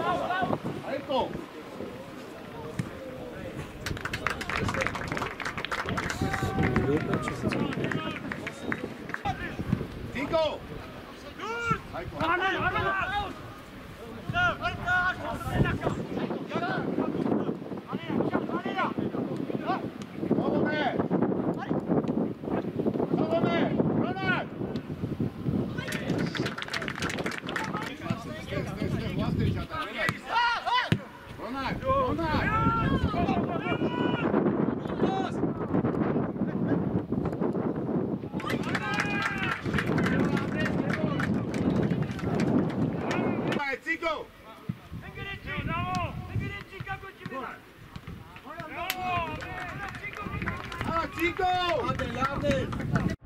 Tico! Tico! Chico! Love!